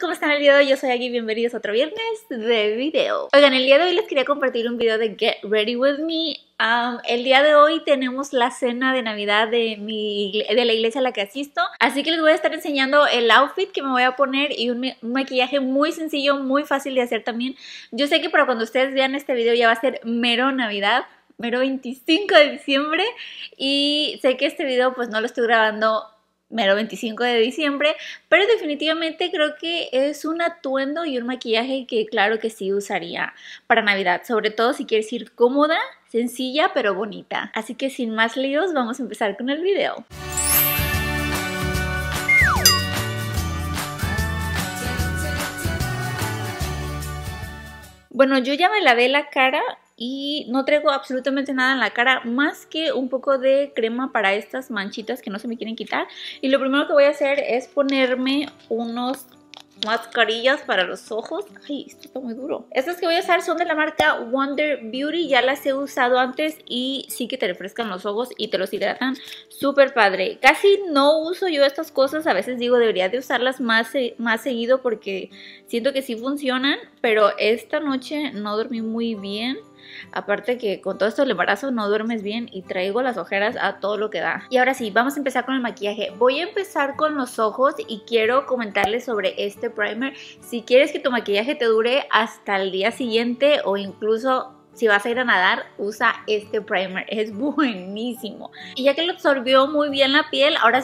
¿cómo están el día de hoy? Yo soy aquí, bienvenidos a otro viernes de video. Oigan, el día de hoy les quería compartir un video de Get Ready With Me. El día de hoy tenemos la cena de Navidad de la iglesia a la que asisto, así que les voy a estar enseñando el outfit que me voy a poner y un, un maquillaje muy sencillo, muy fácil de hacer también. Yo sé que para cuando ustedes vean este video ya va a ser mero Navidad, mero 25 de diciembre y sé que este video pues no lo estoy grabando mero 25 de diciembre, pero definitivamente creo que es un atuendo y un maquillaje que claro que sí usaría para Navidad, sobre todo si quieres ir cómoda, sencilla pero bonita. Así que sin más líos, vamos a empezar con el video. Bueno, yo ya me lavé la cara y no traigo absolutamente nada en la cara más que un poco de crema para estas manchitas que no se me quieren quitar. Y lo primero que voy a hacer es ponerme unos mascarillas para los ojos. Ay, esto está muy duro. Estas que voy a usar son de la marca Wonder Beauty. Ya las he usado antes y sí que te refrescan los ojos y te los hidratan súper padre. Casi no uso yo estas cosas. A veces digo, debería de usarlas más, más seguido porque siento que sí funcionan. Pero esta noche no dormí muy bien. Aparte que con todo esto del embarazo no duermes bien y traigo las ojeras a todo lo que da. Y ahora sí, vamos a empezar con el maquillaje. Voy a empezar con los ojos y quiero comentarles sobre este primer. Si quieres que tu maquillaje te dure hasta el día siguiente o incluso si vas a ir a nadar, usa este primer, es buenísimo. Y ya que lo absorbió muy bien la piel, ahora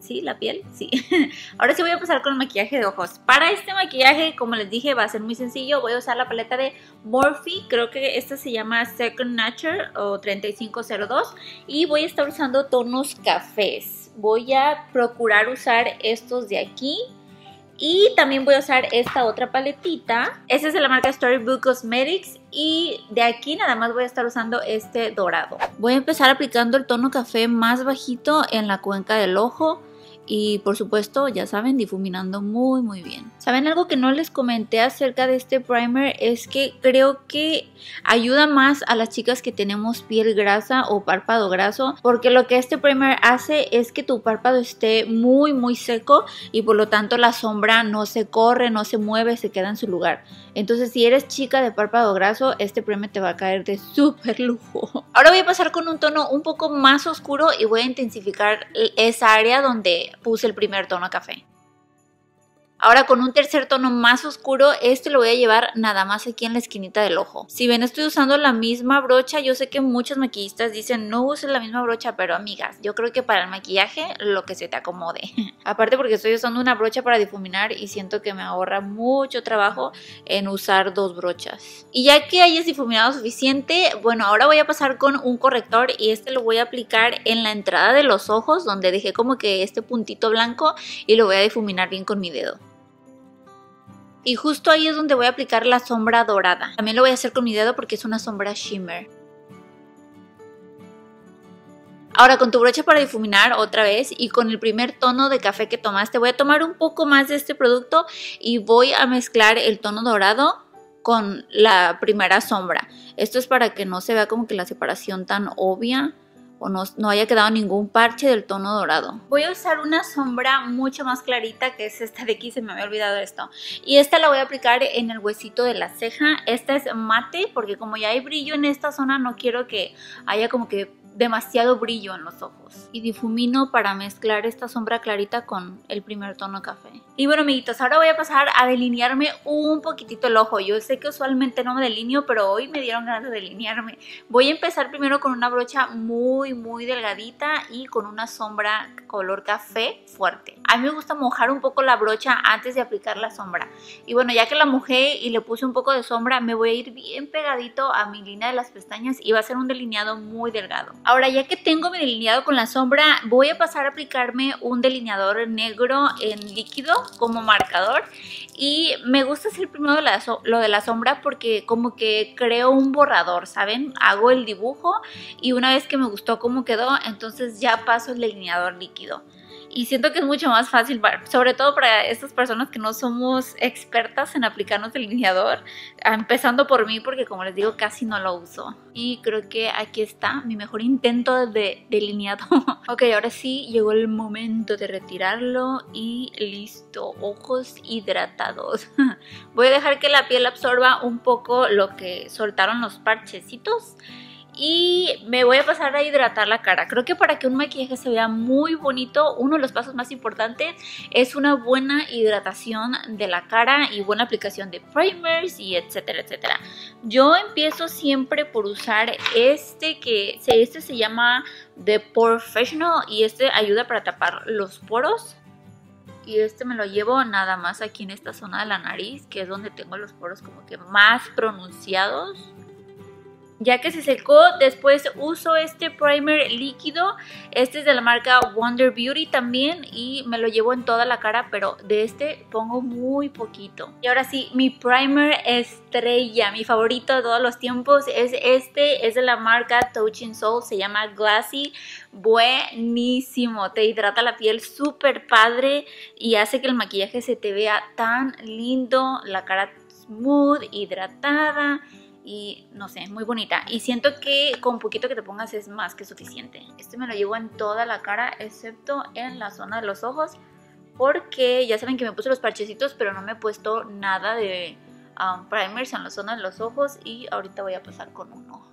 ¿Sí? ¿La piel? Sí. Ahora sí voy a pasar con el maquillaje de ojos. Para este maquillaje, como les dije, va a ser muy sencillo. Voy a usar la paleta de Morphe. Creo que esta se llama Second Nature o 3502. Y voy a estar usando tonos cafés. Voy a procurar usar estos de aquí. Y también voy a usar esta otra paletita. Esta es de la marca Storybook Cosmetics. Y de aquí nada más voy a estar usando este dorado. Voy a empezar aplicando el tono café más bajito en la cuenca del ojo y por supuesto, ya saben, difuminando muy muy bien. ¿Saben algo que no les comenté acerca de este primer? Es que creo que ayuda más a las chicas que tenemos piel grasa o párpado graso porque lo que este primer hace es que tu párpado esté muy muy seco y por lo tanto la sombra no se corre, no se mueve, se queda en su lugar. Entonces si eres chica de párpado graso, este primer te va a caer de súper lujo. Ahora voy a pasar con un tono un poco más oscuro y voy a intensificar esa área donde puse el primer tono café. Ahora con un tercer tono más oscuro, este lo voy a llevar nada más aquí en la esquinita del ojo. Si ven, estoy usando la misma brocha. Yo sé que muchos maquillistas dicen no uses la misma brocha, pero amigas, yo creo que para el maquillaje lo que se te acomode. Aparte porque estoy usando una brocha para difuminar y siento que me ahorra mucho trabajo en usar dos brochas. Y ya que hayas difuminado suficiente, bueno, ahora voy a pasar con un corrector y este lo voy a aplicar en la entrada de los ojos donde dejé como que este puntito blanco y lo voy a difuminar bien con mi dedo. Y justo ahí es donde voy a aplicar la sombra dorada. También lo voy a hacer con mi dedo porque es una sombra shimmer. Ahora con tu brocha para difuminar otra vez y con el primer tono de café que tomaste voy a tomar un poco más de este producto y voy a mezclar el tono dorado con la primera sombra. Esto es para que no se vea como que la separación tan obvia o no, haya quedado ningún parche del tono dorado. Voy a usar una sombra mucho más clarita que es esta de aquí, se me había olvidado esto. Y esta la voy a aplicar en el huesito de la ceja. Esta es mate porque como ya hay brillo en esta zona no quiero que haya como que demasiado brillo en los ojos. Y difumino para mezclar esta sombra clarita con el primer tono café. Y bueno amiguitos, ahora voy a pasar a delinearme un poquitito el ojo. Yo sé que usualmente no me delineo, pero hoy me dieron ganas de delinearme. Voy a empezar primero con una brocha muy muy delgadita y con una sombra color café fuerte. A mí me gusta mojar un poco la brocha antes de aplicar la sombra. Y bueno, ya que la mojé y le puse un poco de sombra, me voy a ir bien pegadito a mi línea de las pestañas y va a ser un delineado muy delgado. Ahora ya que tengo mi delineado con la sombra, voy a pasar a aplicarme un delineador negro en líquido como marcador. Y me gusta hacer primero lo de la sombra porque como que creo un borrador, ¿saben? Hago el dibujo y una vez que me gustó cómo quedó, entonces ya paso el delineador líquido. Y siento que es mucho más fácil, sobre todo para estas personas que no somos expertas en aplicarnos delineador, empezando por mí porque como les digo casi no lo uso. Y creo que aquí está mi mejor intento de delineado. ok, ahora sí llegó el momento de retirarlo y listo, ojos hidratados. Voy a dejar que la piel absorba un poco lo que soltaron los parchecitos y me voy a pasar a hidratar la cara. Creo que para que un maquillaje se vea muy bonito, uno de los pasos más importantes es una buena hidratación de la cara y buena aplicación de primers y etcétera, etcétera. Yo empiezo siempre por usar este que este se llama The Professional y este ayuda para tapar los poros. Y este me lo llevo nada más aquí en esta zona de la nariz, que es donde tengo los poros como que más pronunciados ya que se secó, después uso este primer líquido, este es de la marca Wonder Beauty también y me lo llevo en toda la cara, pero de este pongo muy poquito. Y ahora sí, mi primer estrella, mi favorito de todos los tiempos es este, es de la marca Touching Soul, se llama Glassy, buenísimo, te hidrata la piel súper padre y hace que el maquillaje se te vea tan lindo, la cara smooth, hidratada y no sé, muy bonita. Y siento que con poquito que te pongas es más que suficiente. Este me lo llevo en toda la cara, excepto en la zona de los ojos, porque ya saben que me puse los parchecitos, pero no me he puesto nada de um, primers en la zona de los ojos y ahorita voy a pasar con uno.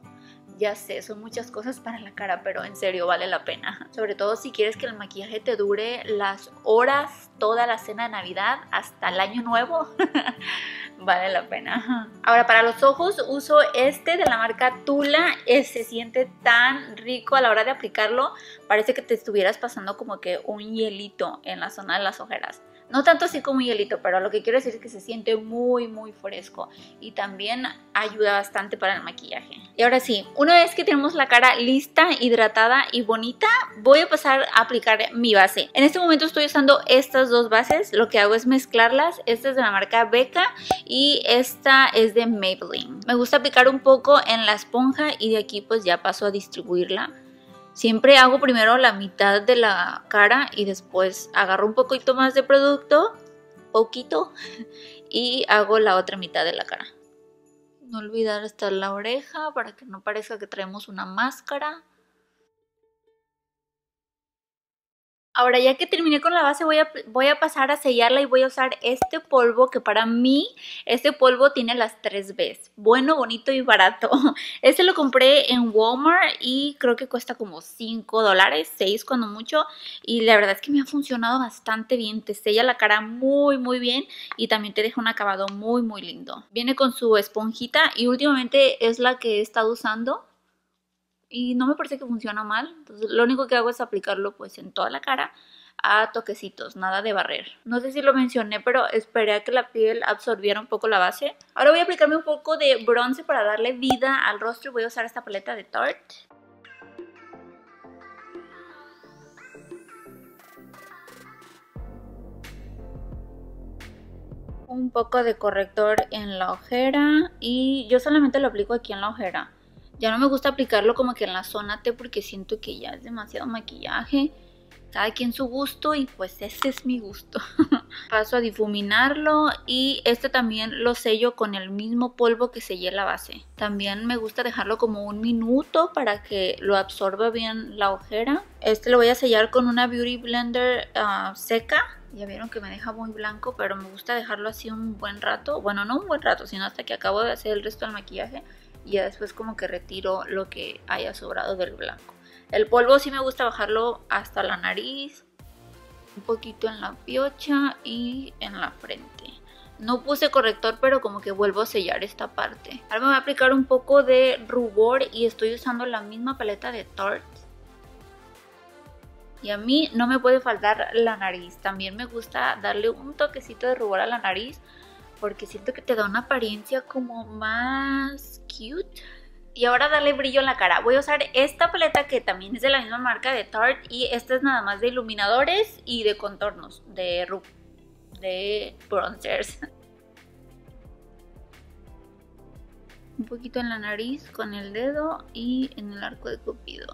Ya sé, son muchas cosas para la cara, pero en serio vale la pena. Sobre todo si quieres que el maquillaje te dure las horas, toda la cena de Navidad, hasta el año nuevo. vale la pena. Ahora para los ojos uso este de la marca Tula. se siente tan rico a la hora de aplicarlo. Parece que te estuvieras pasando como que un hielito en la zona de las ojeras. No tanto así como hielito, pero lo que quiero decir es que se siente muy muy fresco y también ayuda bastante para el maquillaje. Y ahora sí, una vez que tenemos la cara lista, hidratada y bonita, voy a pasar a aplicar mi base. En este momento estoy usando estas dos bases, lo que hago es mezclarlas. Esta es de la marca Becca y esta es de Maybelline. Me gusta aplicar un poco en la esponja y de aquí pues ya paso a distribuirla Siempre hago primero la mitad de la cara y después agarro un poquito más de producto, poquito, y hago la otra mitad de la cara. No olvidar hasta la oreja para que no parezca que traemos una máscara. Ahora ya que terminé con la base voy a, voy a pasar a sellarla y voy a usar este polvo que para mí este polvo tiene las tres Bs. Bueno, bonito y barato. Este lo compré en Walmart y creo que cuesta como 5 dólares, 6 cuando mucho. Y la verdad es que me ha funcionado bastante bien. Te sella la cara muy muy bien y también te deja un acabado muy muy lindo. Viene con su esponjita y últimamente es la que he estado usando y no me parece que funciona mal. Entonces lo único que hago es aplicarlo pues en toda la cara a toquecitos, nada de barrer. No sé si lo mencioné, pero esperé a que la piel absorbiera un poco la base. Ahora voy a aplicarme un poco de bronce para darle vida al rostro. Voy a usar esta paleta de Tarte. Un poco de corrector en la ojera y yo solamente lo aplico aquí en la ojera. Ya no me gusta aplicarlo como que en la zona T porque siento que ya es demasiado maquillaje. Cada quien su gusto y pues ese es mi gusto. Paso a difuminarlo y este también lo sello con el mismo polvo que sellé la base. También me gusta dejarlo como un minuto para que lo absorba bien la ojera. Este lo voy a sellar con una Beauty Blender ah, seca. Ya vieron que me deja muy blanco, pero me gusta dejarlo así un buen rato. Bueno, no un buen rato, sino hasta que acabo de hacer el resto del maquillaje y ya después como que retiro lo que haya sobrado del blanco. El polvo sí me gusta bajarlo hasta la nariz, un poquito en la piocha y en la frente. No puse corrector, pero como que vuelvo a sellar esta parte. Ahora me voy a aplicar un poco de rubor y estoy usando la misma paleta de Tarte. Y a mí no me puede faltar la nariz. También me gusta darle un toquecito de rubor a la nariz porque siento que te da una apariencia como más cute. Y ahora darle brillo a la cara. Voy a usar esta paleta que también es de la misma marca de Tarte y esta es nada más de iluminadores y de contornos, de, de bronzers. Un poquito en la nariz con el dedo y en el arco de cupido.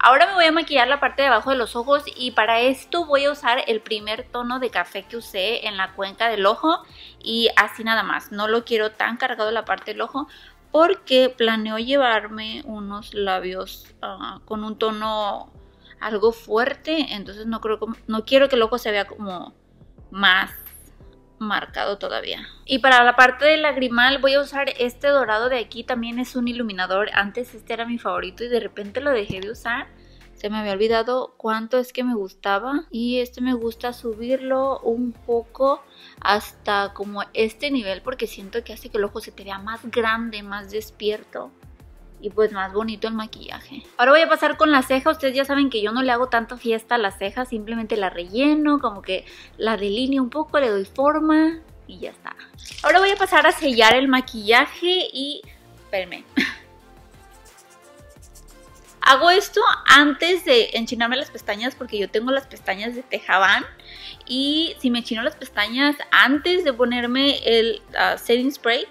Ahora me voy a maquillar la parte de abajo de los ojos y para esto voy a usar el primer tono de café que usé en la cuenca del ojo y así nada más. No lo quiero tan cargado la parte del ojo porque planeo llevarme unos labios uh, con un tono algo fuerte, entonces no creo no quiero que el ojo se vea como más marcado todavía. Y para la parte del lagrimal voy a usar este dorado de aquí, también es un iluminador. Antes este era mi favorito y de repente lo dejé de usar. Se me había olvidado cuánto es que me gustaba y este me gusta subirlo un poco hasta como este nivel porque siento que hace que el ojo se te vea más grande, más despierto y pues más bonito el maquillaje. Ahora voy a pasar con la ceja, ustedes ya saben que yo no le hago tanto fiesta a la ceja, simplemente la relleno, como que la delineo un poco, le doy forma y ya está. Ahora voy a pasar a sellar el maquillaje y... espérenme. Hago esto antes de enchinarme las pestañas porque yo tengo las pestañas de tejabán y si me enchino las pestañas antes de ponerme el uh, setting spray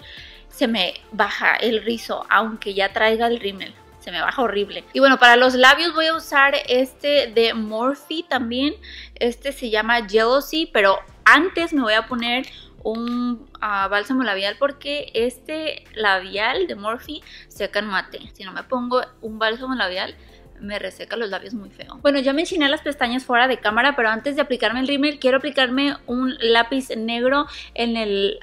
se me baja el rizo, aunque ya traiga el rímel. Se me baja horrible. Y bueno, para los labios voy a usar este de Morphe también. Este se llama Jealousy, pero antes me voy a poner un ah, bálsamo labial porque este labial de Morphe seca en mate. Si no me pongo un bálsamo labial me reseca los labios muy feo. Bueno, ya me enchiné las pestañas fuera de cámara, pero antes de aplicarme el rímel quiero aplicarme un lápiz negro en el...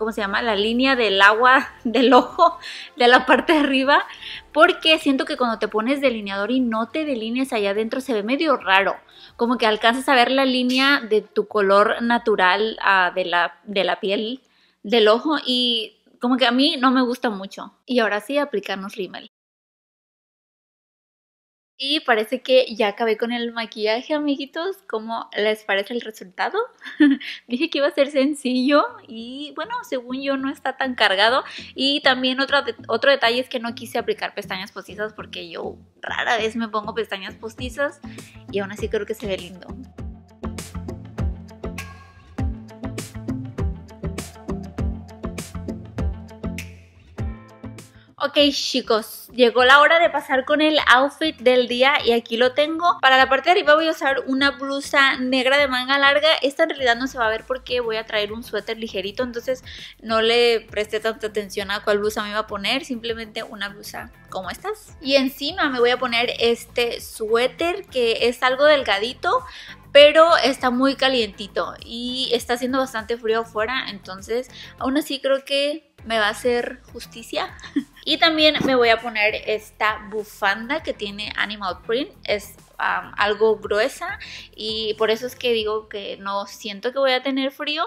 ¿cómo se llama? La línea del agua del ojo de la parte de arriba, porque siento que cuando te pones delineador y no te delineas allá adentro se ve medio raro, como que alcanzas a ver la línea de tu color natural uh, de, la, de la piel del ojo y como que a mí no me gusta mucho. Y ahora sí, aplicarnos rímel. Y parece que ya acabé con el maquillaje, amiguitos. ¿Cómo les parece el resultado? Dije que iba a ser sencillo y bueno, según yo no está tan cargado. Y también otro, otro detalle es que no quise aplicar pestañas postizas porque yo rara vez me pongo pestañas postizas y aún así creo que se ve lindo. Ok chicos, llegó la hora de pasar con el outfit del día y aquí lo tengo. Para la parte de arriba voy a usar una blusa negra de manga larga. Esta en realidad no se va a ver porque voy a traer un suéter ligerito, entonces no le presté tanta atención a cuál blusa me iba a poner. Simplemente una blusa como estas. Y encima me voy a poner este suéter que es algo delgadito pero está muy calientito y está haciendo bastante frío afuera, entonces aún así creo que me va a hacer justicia. Y también me voy a poner esta bufanda que tiene animal print. Es algo gruesa y por eso es que digo que no siento que voy a tener frío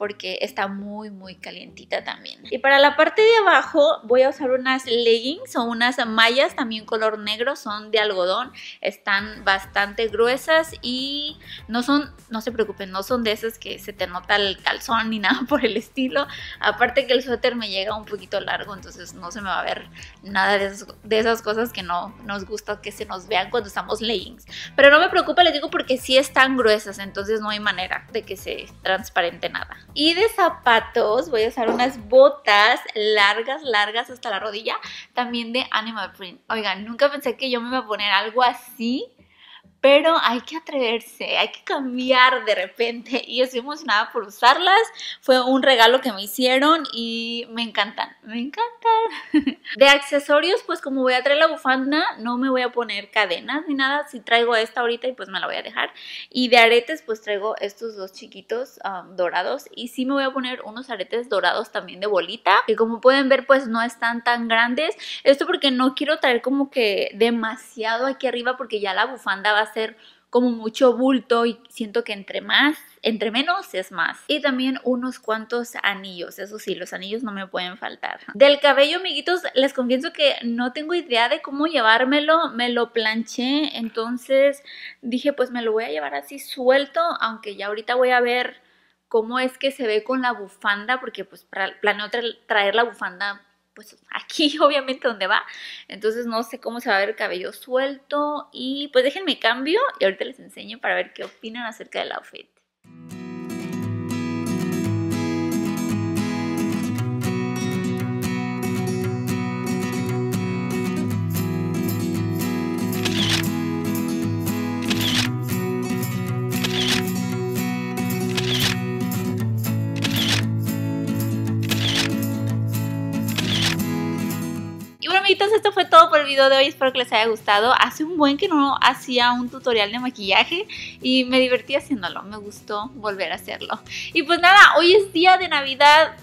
porque está muy muy calientita también. Y para la parte de abajo voy a usar unas leggings o unas mallas también color negro, son de algodón, están bastante gruesas y no son, no se preocupen, no son de esas que se te nota el calzón ni nada por el estilo. Aparte que el suéter me llega un poquito largo, entonces no se me va a ver nada de esas, de esas cosas que no nos gusta que se nos vean cuando estamos leggings pero no me preocupa, les digo, porque sí están gruesas, entonces no hay manera de que se transparente nada. Y de zapatos voy a usar unas botas largas, largas hasta la rodilla, también de Animal Print. Oigan, nunca pensé que yo me iba a poner algo así pero hay que atreverse, hay que cambiar de repente y estoy emocionada por usarlas. Fue un regalo que me hicieron y me encantan, me encantan. De accesorios, pues como voy a traer la bufanda, no me voy a poner cadenas ni nada. Si traigo esta ahorita y pues me la voy a dejar. Y de aretes, pues traigo estos dos chiquitos um, dorados y sí me voy a poner unos aretes dorados también de bolita, que como pueden ver pues no están tan grandes. Esto porque no quiero traer como que demasiado aquí arriba porque ya la bufanda va a ser como mucho bulto y siento que entre más, entre menos es más. Y también unos cuantos anillos, eso sí, los anillos no me pueden faltar. Del cabello, amiguitos, les confieso que no tengo idea de cómo llevármelo, me lo planché, entonces dije pues me lo voy a llevar así suelto, aunque ya ahorita voy a ver cómo es que se ve con la bufanda, porque pues planeo traer la bufanda pues aquí obviamente donde va. Entonces no sé cómo se va a ver el cabello suelto. Y pues déjenme cambio y ahorita les enseño para ver qué opinan acerca del outfit. De hoy. Espero que les haya gustado. Hace un buen que no hacía un tutorial de maquillaje y me divertí haciéndolo. Me gustó volver a hacerlo. Y pues nada, hoy es día de Navidad.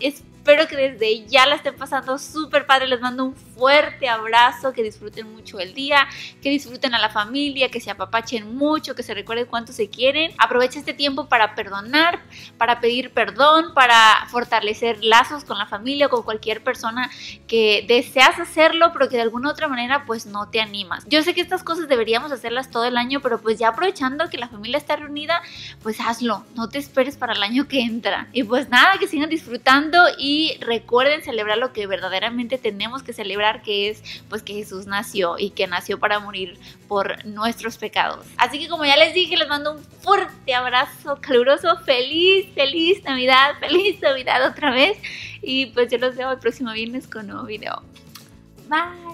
Espero que desde ya la estén pasando súper padre. Les mando un fuerte abrazo, que disfruten mucho el día, que disfruten a la familia, que se apapachen mucho, que se recuerden cuánto se quieren. Aprovecha este tiempo para perdonar, para pedir perdón, para fortalecer lazos con la familia o con cualquier persona que deseas hacerlo, pero que de alguna otra manera pues no te animas. Yo sé que estas cosas deberíamos hacerlas todo el año, pero pues ya aprovechando que la familia está reunida, pues hazlo, no te esperes para el año que entra. Y pues nada, que sigan disfrutando recuerden celebrar lo que verdaderamente tenemos que celebrar, que es pues que Jesús nació y que nació para morir por nuestros pecados. Así que como ya les dije, les mando un fuerte abrazo caluroso, feliz, feliz Navidad, feliz Navidad otra vez y pues yo los veo el próximo viernes con un nuevo video. Bye.